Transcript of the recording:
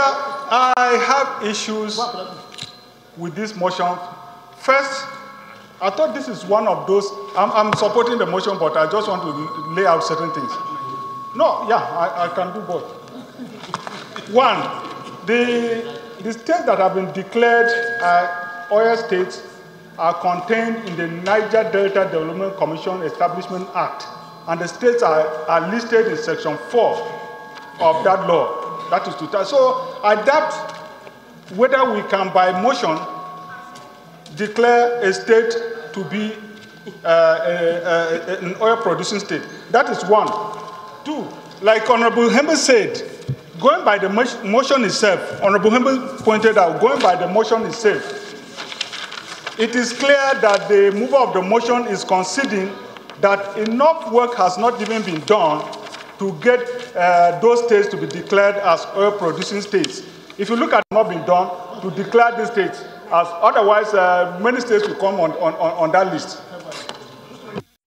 Speaker, I have issues with this motion. First, I thought this is one of those, I'm, I'm supporting the motion, but I just want to lay out certain things. No, yeah, I, I can do both. One, the, the states that have been declared oil states are contained in the Niger Delta Development Commission Establishment Act, and the states are, are listed in Section 4 of that law. That is to tell. So I doubt whether we can, by motion, declare a state to be uh, a, a, an oil producing state. That is one. Two, like Honorable Hembe said, going by the motion itself, Honorable Hembe pointed out, going by the motion itself, it is clear that the mover of the motion is conceding that enough work has not even been done to get uh, those states to be declared as oil producing states. If you look at not been done to declare these states as otherwise uh, many states will come on, on, on that list.